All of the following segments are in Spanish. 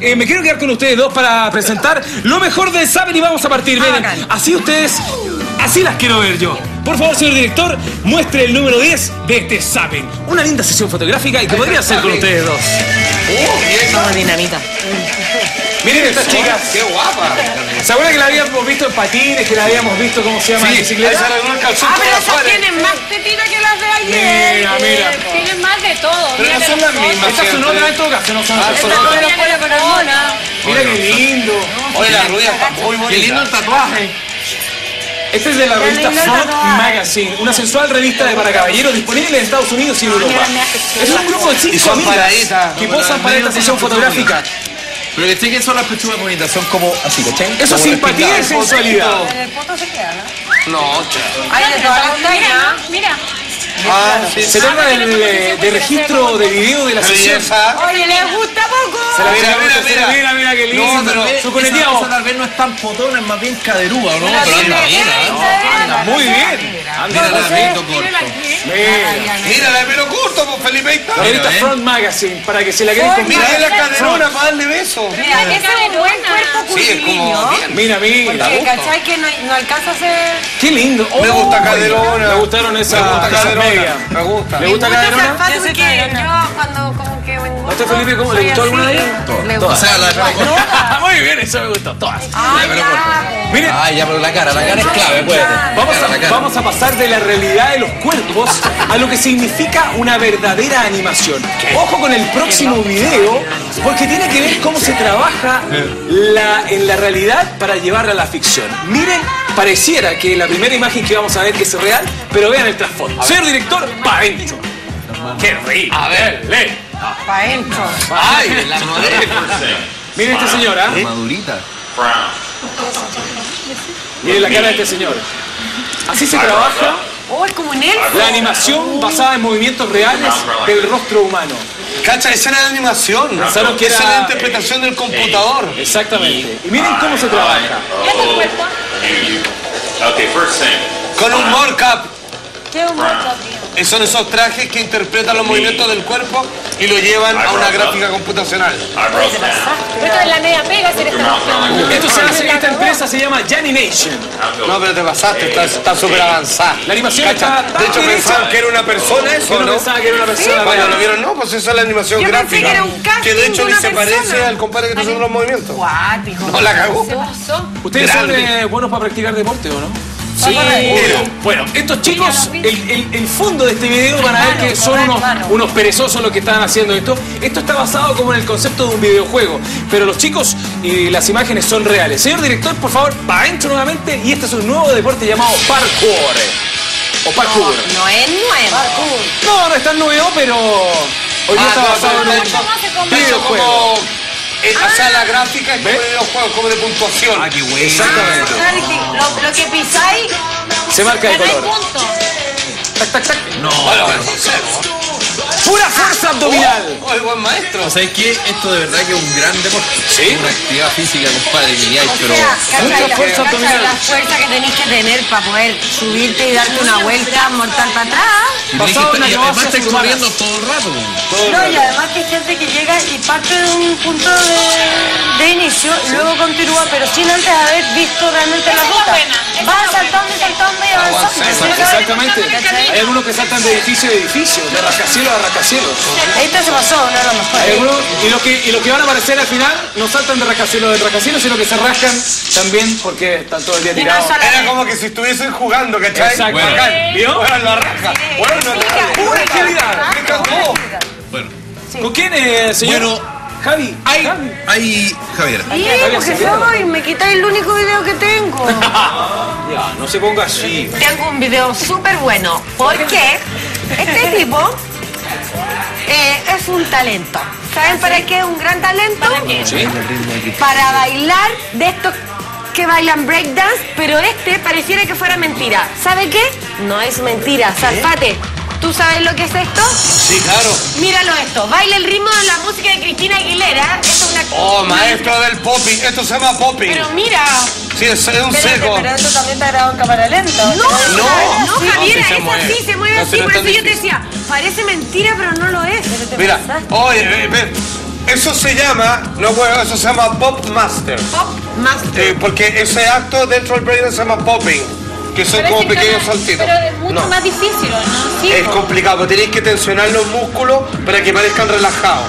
eh, me quiero quedar con ustedes dos para presentar lo mejor del Saben y vamos a partir. Miren, bacán. así ustedes, así las quiero ver yo. Por favor, señor director, muestre el número 10 de este Saben. Una linda sesión fotográfica y que podría ser con ustedes dos. Somos dinamita. Miren estas chicas. ¡Qué guapa! ¿Se acuerdan que la habíamos visto en patines, que la habíamos visto, cómo se llama, en bicicleta? Ah, pero esas tienen más tetita que las de ayer. Mira, mira. Tienen más de todo. Pero Mira las mismas. Estas son otras en todo caso, no son Ah, otras. Mira qué lindo. Oye, la rubia está muy bonita. Qué lindo el tatuaje. Este es de la revista Front. Magazine, una sensual revista de para caballeros disponible en Estados Unidos y en Europa. Es un grupo de Y cinco son amigas paraditas. que posan para esta sesión fotográfica. Pero que que son las pechugas bonitas, son como así, ¿cachai? Eso es simpatía y sensualidad. En el foto se queda, ¿no? No, las tallas. Mira, Ah, sí. Se trata del, eh, de registro de video de la sesión. Oye, ¿les gusta poco? Se la Mira, mira, mira, mira, mira. qué lindo. No, pero Esa- Su esa, tal vez no es tan potona, es más bien caderúa, ¿o ¿no? Pero anda bien. Anda muy bien. Mira la pelito corto. Mira. Mira, la de pelo corto, pues Felipe ¿eh? Front Magazine, para que se la queden con Mira la caderona para darle beso. Mira, ese es un buen cuerpo curvilíneo. Mira, mira. Porque, ¿cachai? Que no, alcanza a ser... Qué lindo. Me gusta caderona. Me gustaron esas, Me gusta. Me gusta. ¿Le gusta Me gusta yo cuando como que vengo... ¿A usted, Felipe, cómo le soy gustó alguna de ellas? le O gusta. sea, la de pelo corto. Muy bien, eso me gustó. Todas. Ah, ya. Miren, Ay, ya, pero la cara, la cara es clave, pues. Vamos La cara. a, vamos a pasar de la realidad de los cuerpos a lo que significa una verdadera animación. Ojo con el próximo video, porque tiene que ver cómo se trabaja la, en la realidad para llevarla a la ficción. Miren, pareciera que la primera imagen que vamos a ver es real, pero vean el trasfondo. Señor director, pa' adentro. ¡Qué rico! A ver, lee. Pa' adentro. Ay, la. Miren esta señora, Madurita. miren la cara de este señor. Así se trabaja Oh, es como un elfo. la animación basada en movimientos reales del rostro humano. Cacha, esa era la animación. Pensaron que Esa era- era la interpretación del computador. Exactamente. Y miren cómo se trabaja. Con un mocap. Qué humor, tío. Eh, Son esos trajes que interpretan los movimientos del cuerpo y lo llevan a una gráfica computacional. Down. Esto es la media pega hacer esta cuestión. Esto se hace, esta empresa se llama Janimation. No, pero te pasaste, está- súper avanzada. La animación Cacha, está tan De hecho, pensaban que era una persona eso, no ¿no? pensaba que era una persona Cuando lo vieron, no, pues esa es la animación Yo pensé gráfica. que era un casting que de hecho ni se parece al compadre que está haciendo los movimientos. Guático. No la cagó. ¿Ustedes son eh, buenos para practicar deporte o no? Sí. Bueno, estos chicos, el, el- el fondo de este video van a ver que son unos, unos perezosos los que están haciendo esto. Esto está basado como en el concepto de un videojuego, pero los chicos y las imágenes son reales. Señor director, por favor, va adentro nuevamente y este es un nuevo deporte llamado parkour. O parkour. No es nuevo. No, no es tan nuevo, pero hoy día Ah, está no, basado en un videojuego. como. O sea, la gráfica es como ¿Ve? de videojuegos, como de puntuación. Ah, qué güey. Exactamente. Reality, Lo, lo que pisáis, Se marca de color. puntos. Tac, tac, tac. No, Bueno, bueno. bueno, Pura fuerza abdominal. Oh, el buen maestro. ¿Sabes qué? Esto de verdad que es un gran deporte. Sí. Una actividad física, compadre, que ya hay, o pero... sea, mucha ¿cachai la, fuerza cachai abdominal. la fuerza que tenéis que tener para poder subirte y darte una vuelta mortal para atrás. Y tenés que además estás corriendo todo el rato. No, y además que hay gente que llega y parte de un punto de, de inicio y luego continúa, pero sin antes haber visto realmente la es ruta. Buena, esa Va es saltando y saltando y avanzando. Exacto, Exactamente. Hay algunos que saltan de edificio a edificio, de rascacielos a rascacielos. Esto se pasó, uno de los Hay algunos, y los que, y los que van a aparecer al final no saltan de rascacielos de rascacielos, sino que se rascan también porque están todo el día no tirados. Era como que si estuviesen jugando, ¿cachai? Exacto. Bacán. ¿Vio? Bueno, la raja. Bueno, no, Pura agilidad. Me encantó. Bueno, ¿Con quién, eh, señor? Bueno, Javi. hay, Javi. hay, Javier, Sí, porque soy, me quitáis el único video que tengo. Ya, no se ponga así. Tengo un video súper bueno, porque este tipo eh, es un talento. ¿Saben para qué es un gran talento? ¿Sí? Para bailar de estos que bailan breakdance, pero este pareciera que fuera mentira. ¿Sabe qué? No es mentira, Zafate. ¿Tú sabes lo que es esto? Sí, claro. Míralo esto, baila el ritmo de la música de Cristina Aguilera. Esto es una... Oh, maestro del popping. Esto se llama popping. Pero mira, Sí, es, un seco. esto también está grabado en cámara lenta. No, No. no, Javiera, no, sí se es mueve. así, se mueve así. Por es eso yo te decía, parece mentira, pero no lo es. Mira, oye, ve. Eso se llama, no bueno, eso se llama Pop Master. Master. Eh, porque ese acto dentro del breakdance se llama popping, que son como pequeños saltitos. Pero es mucho No. más difícil, ¿o ¿no? Sí, Es complicado, tenéis que tensionar los músculos para que parezcan relajados.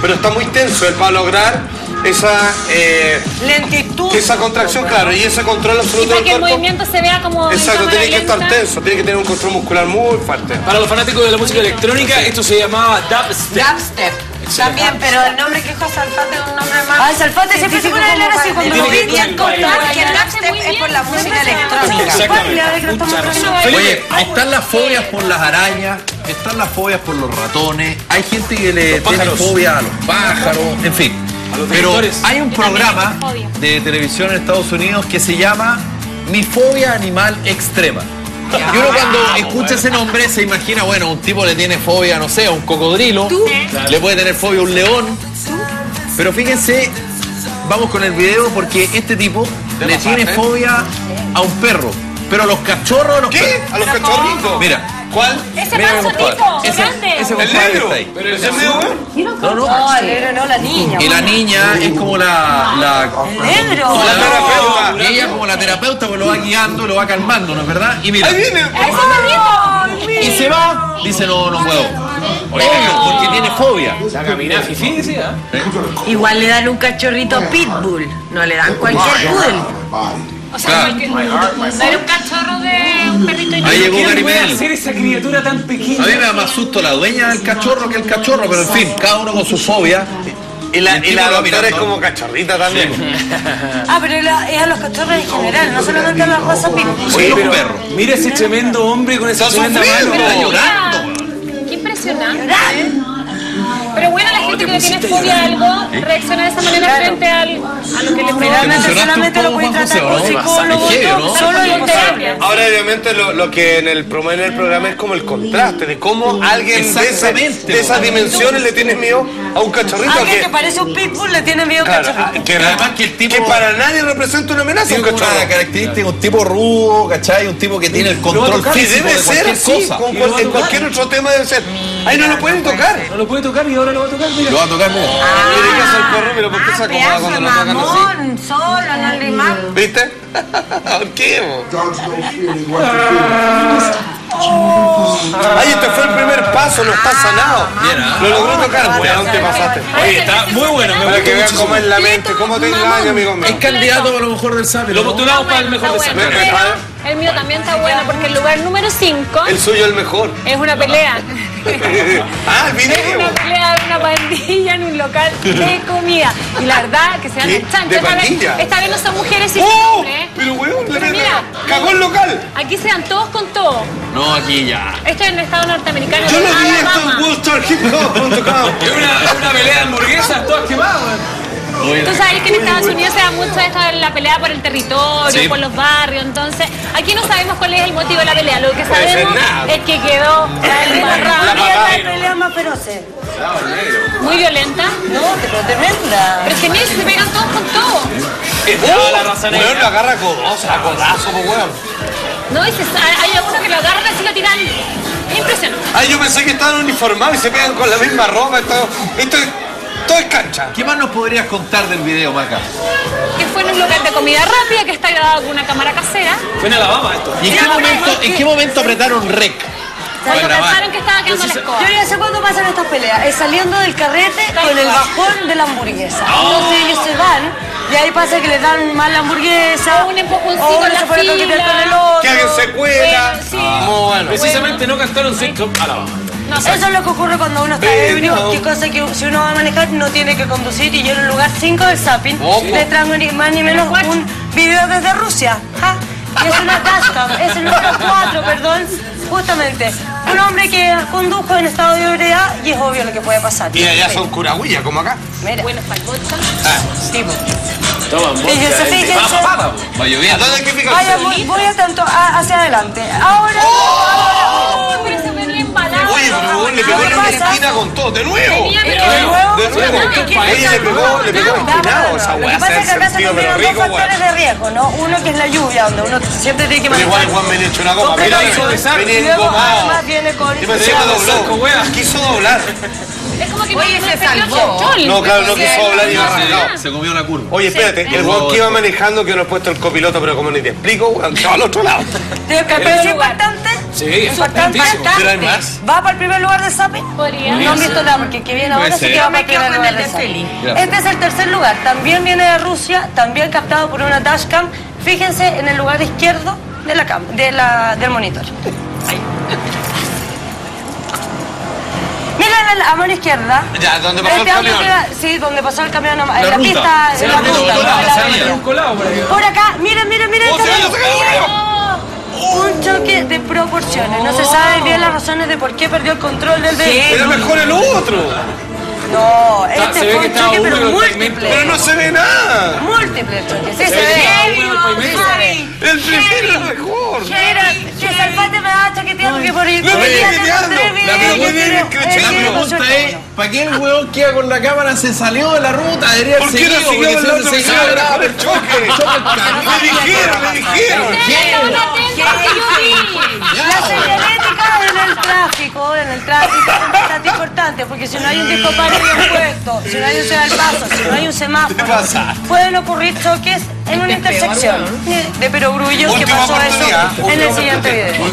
Pero está muy tenso el para lograr esa, eh, Lentitud. esa contracción, claro, y ese control Y absoluto para del que el cuerpo. movimiento se vea como. Exacto, tiene que estar tenso, tiene que tener un control muscular muy fuerte. Para los fanáticos de la música electrónica, esto se llamaba dubstep. Dubstep. También, pero el nombre que dijo Salfate es un nombre más. Ah, Salfate siempre se pone a hablar así cuando lo Tiene que vi bien contar que el dubstep es por la música electrónica. Oye, están las fobias por las arañas, están las fobias por los ratones, hay gente que le tiene fobia a los pájaros, en fin. Pero directores. hay un Yo programa de televisión en Estados Unidos que se llama Mi fobia animal extrema. Y uno cuando escucha ese nombre se imagina, bueno, un tipo le tiene fobia, no sé, a un cocodrilo, le puede tener fobia a un león. Pero fíjense, vamos con el video porque este tipo le tiene fobia a un perro. Pero a los cachorros, a los ¿Qué? perros. ¿A los cachorritos? Mira, ¿Cuál? Ese panzonito, compadre. Ese, grande. ese ¿El negro? está ahí. ¿Pero ese? No, no. No, el negro no, la niña. Y la niña es como la, la El negro. como La terapeuta. Y ella como la terapeuta pues lo va guiando, lo va calmando, ¿no es verdad? Y mira, Ahí viene. y se va, dice no, no puedo. Oye, porque tiene fobia. La caminada fifí, decía. Igual le dan un cachorrito pitbull, no le dan cualquier poodle. O sea, Claro. porque no era un cachorro de un perrito y Ahí llegó ¿Quién Gary puede Medel. hacer esa criatura tan pequeña? A mí me da más susto la dueña del cachorro que el cachorro, pero en fin, cada uno con su fobia. Y la, y la doctora es como cachorrita también. Ah, pero la- es a los cachorros en general, no solamente a las razas pitbull. Sí, pero perros. Mira ese tremendo hombre con esa tremenda mano. Está llorando. Qué impresionante. Pero bueno, gente que le tiene fobia a algo reacciona de esa manera frente al, a lo que le emocionaste solamente un lo pueden tratar con ¿no? solo Con en terapia. Ahora, obviamente, lo, lo que en el, en el programa es como el contraste de cómo alguien de, ese- de esas dimensiones le tiene miedo a un cachorrito Alguien que que, parece un pitbull le tiene miedo a claro, cachorrito. que, Además que el tipo- que para nadie representa una amenaza un como una cachorro. característica, un tipo rudo, ¿cachai? Un tipo que tiene el control tocar, Que físico debe de ser cualquier cosa. con va a en cualquier otro tema debe ser. Ahí no lo pueden tocar. No lo puede tocar y ahora lo va a tocar, mira. Lo va a tocar, mira. Mira qué hace el perro, mira por qué se Ah, acomoda pedazo cuando de lo tocan así. mamón, solo, no le. ¿Viste? ¿Por qué? paso, no está sanado. Bien, ¿ah? Lo logró tocar. Bueno, te pasaste. Oye, está muy bueno, me Para que vean cómo es la mente, cómo te engaña, amigo mío. Es candidato a lo mejor del sabio. Lo postulamos para el mejor desastre. pero el mío también está bueno porque el lugar número 5 El suyo es el mejor. es una pelea. ah, el Es una pelea de una pandilla en un local de comida. Y la verdad que se dan el chancho. ¿De Esta vez, pandilla? esta vez no son mujeres y ¡Oh! hombres. Pero weón, le Pero mete- mira, cagó el local. Todos con todo. No, aquí ya. Esto es en el estado norteamericano. Yo lo vi esto en WorldStarHipHop.com. Es una, una pelea de hamburguesas todas quemadas. Tú sabes que en Estados Unidos se da mucho esto de la pelea por el territorio, Sí. por los barrios. Entonces, aquí no sabemos cuál es el motivo de la pelea. Lo que sabemos es que quedó la embarrada. ¿Qué es la pelea más feroces? muy violenta. No, pero tremenda. Pero es que se pegan todos con todo. Estaba la raza negra. lo agarra codazo, a codazo, po, weón. No, y se- hay algunos que lo agarran y lo tiran. Es impresionante. Ay, yo pensé que estaban uniformados y se pegan con la misma ropa. Esto, esto es, todo es cancha. ¿Qué más nos podrías contar del video, Maca? Que fue en un local de comida rápida que está grabado con una cámara casera. Fue en Alabama esto. ¿Y en qué momento, en qué momento apretaron rec? Grabar. pensaron que estaba quedando la escoba. Yo ya sé cuándo pasan estas peleas. Es saliendo del carrete con el bajón de la hamburguesa. Entonces ellos se van y ahí pasa que les dan mal la hamburguesa. O un empujoncito o uno en la se pone a con el otro. Que alguien se cuela. Bueno, sí. Muy bueno. Precisamente no cantaron Sexo Alabama. No sé. Eso es lo que ocurre cuando uno está ebrio, que cosa que si uno va a manejar no tiene que conducir y yo en el lugar 5 del Zapping ¿Cómo? les traigo ni más ni menos un video desde Rusia. Ja. Y es una custom, es el número 4, perdón, justamente. Un hombre que condujo en estado de ebriedad y es obvio lo que puede pasar. Y allá son curagüillas, como acá. Mira, Bueno, para el tipo. Toma, Fíjense, fíjense. Va muy, voy atento a- hacia adelante. Ahora, ahora. Le pegó en una esquina con todo. ¡De nuevo! ¿De nuevo? De nuevo. Le pegó, le pegó empinado esa Lo que pasa Se es que acá se sentido, pero combinan dos rico, factores weón. de riesgo, ¿no? Uno que es la lluvia, donde uno siempre tiene que Pero igual manejar. Juan venía hecho una goma. Mira, hizo venía Y luego engomado. además viene con... Quiso doblar. Es como que Oye, no se salvó. No, claro, no quiso hablar y no. Se comió la curva. Oye, espérate, el weón que iba manejando que no ha puesto el copiloto, pero como ni te explico, weón, se va al otro lado. ¿Te parece impactante? Sí. ¿Pero hay más? ¿Va para el primer lugar de Zapping? Podría. No han visto nada, porque el que viene ahora sí que va para el primer lugar de Zapping. Este es el tercer lugar. También viene de Rusia, también captado por una dashcam. Fíjense en el lugar izquierdo de la cam, de la, del monitor. Ahí. A la- a mano izquierda. Ya, ¿dónde pasó el Este auto camión? queda- sí, donde pasó el camión, en la, pista, en ruta, por acá, miren, miren, miren. ¡Oh! Un choque de proporciones. No se sabe bien las razones de por qué perdió el control del vehículo. Era mejor el otro. No, se este ve fue que un estaba choque, pero el múltiple. Pero no se ve nada. Múltiple choque. Se, ve que ve. el pavimento. Sí se ve. El primero era mejor. Que Salpate me va a chaquetear porque por ir No a chaqueteando. La pregunta es eh, que pregunta es, ¿para qué el huevón que iba con la cámara se salió de la ruta? Debería ¿Por qué no siguió el otro se que se grave grave el choque? Le dijeron, le dijeron. Que. La señalética en el tráfico, en el tráfico es bastante importante, porque si no hay un disco bien puesto, si no hay un señal paso, si no hay un semáforo, pasa? pueden ocurrir choques en una intersección de perogrullos que pasó eso en el siguiente video.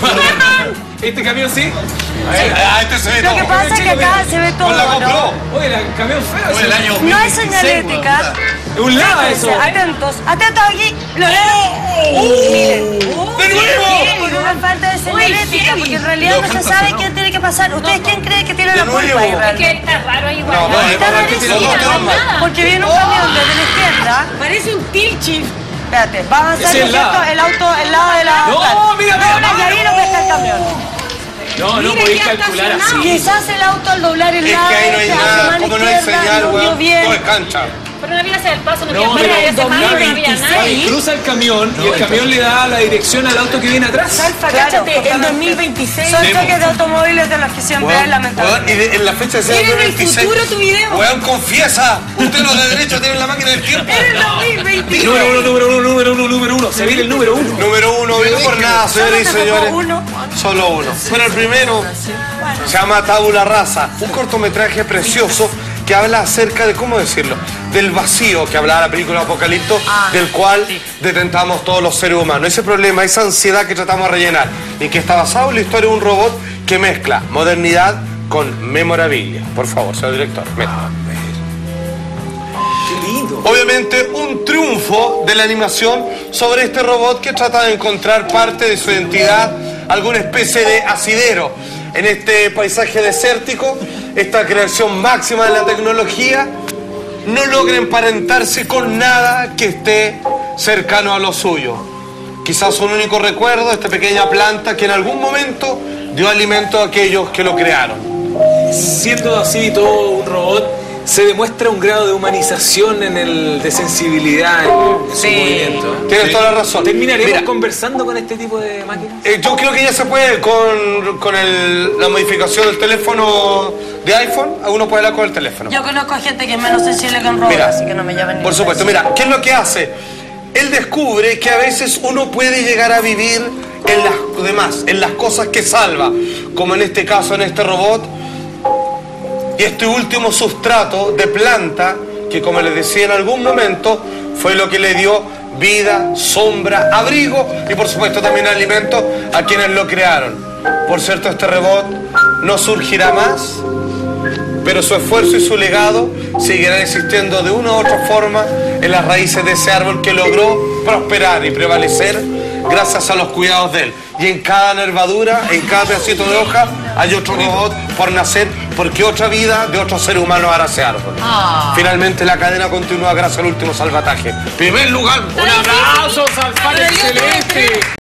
Este camión sí. Ah, este se ve Lo que pasa es que acá se ve todo, ¿no? Oye, el camión feo. Fue el año No hay 2016, señalética. Es un lava eso. Atentos, atentos aquí. Lo Miren. ¡De nuevo! Por una falta de señalética, porque en realidad no se sabe quién tiene que pasar. ¿Ustedes quién cree que tiene la culpa Es que está raro ahí igual. No, Está rarísimo, porque viene un camión desde la izquierda. Parece un tilchif. Espérate, va a avanzar, Ese ¿no es es la- El auto, el lado de la... No, mira, mira, y ahí no pesca el camión. No, no Mira, podéis calcular así. Quizás el auto al doblar el Es lado que ahí no hay nada. Como no hay señal, no weón, todo es cancha. Pero no había hacia el paso, no No, había en ese no había 2026 nadie. cruza el camión y el camión le da la dirección al auto que viene atrás. Salfa, Claro, el totalmente. 2026. Son choques de automóviles de los que siempre Weón, weón, y de- en la fecha de Mira en el 2026. futuro tu video. Weón, confiesa. Usted los de derecho tienen la máquina del tiempo. En el 2026. Número uno, número uno, número uno, número uno. Se viene el número uno. Número uno, no por nada, señores y Solo señores. uno. Solo uno. Pero el primero se llama Tabula Rasa, un cortometraje precioso que habla acerca de, ¿cómo decirlo? Del vacío que hablaba la película Apocalipto, del cual detentamos todos los seres humanos. Ese problema, esa ansiedad que tratamos de rellenar y que está basado en la historia de un robot que mezcla modernidad con memorabilia. Por favor, señor director. meta. Lindo. Obviamente un triunfo de la animación sobre este robot que trata de encontrar parte de su identidad, alguna especie de asidero en este paisaje desértico, esta creación máxima de la tecnología, no logra emparentarse con nada que esté cercano a lo suyo. Quizás un único recuerdo esta pequeña planta que en algún momento dio alimento a aquellos que lo crearon. Siendo así todo un robot, se demuestra un grado de humanización en el, de sensibilidad en, en su movimiento. Tienes toda la razón. ¿Terminaremos Mira, conversando con este tipo de máquinas? Eh, yo creo que ya se puede con, con el- la modificación del teléfono de iPhone, uno puede hablar con el teléfono. Yo conozco a gente que es menos sensible que un robot, Mira, así que no me llamen ni Por supuesto, mira, ¿qué es lo que hace? Él descubre que a veces uno puede llegar a vivir en las demás, en las cosas que salva, como en este caso, en este robot, y este último sustrato de planta, que como les decía en algún momento, fue lo que le dio vida, sombra, abrigo y por supuesto también alimento a quienes lo crearon. Por cierto, este robot no surgirá más, pero su esfuerzo y su legado seguirán existiendo de una u otra forma en las raíces de ese árbol que logró prosperar y prevalecer gracias a los cuidados de él. Y en cada nervadura, en cada pedacito de hoja, hay otro robot por nacer, porque otra vida de otro ser humano hará ese árbol. Finalmente la cadena continúa gracias al último salvataje. Primer lugar, ¡Un aplauso, Salfate! ¡Excelente!